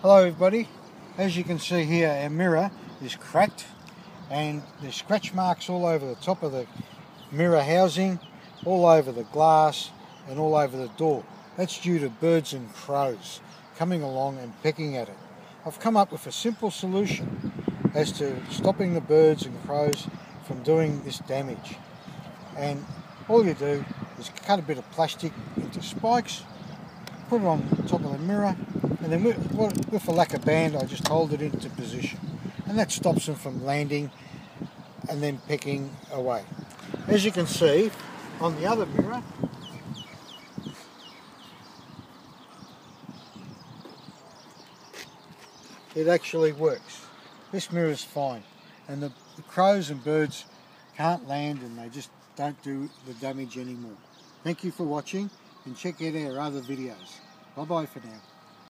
Hello everybody. As you can see here our mirror is cracked and there's scratch marks all over the top of the mirror housing, all over the glass and all over the door. That's due to birds and crows coming along and pecking at it. I've come up with a simple solution as to stopping the birds and crows from doing this damage. And all you do is cut a bit of plastic into spikes, put it on top of the mirror, and then with, with a lacquer band I just hold it into position. And that stops them from landing and then pecking away. As you can see on the other mirror, it actually works. This mirror is fine and the, the crows and birds can't land and they just don't do the damage anymore. Thank you for watching and check out our other videos. Bye bye for now.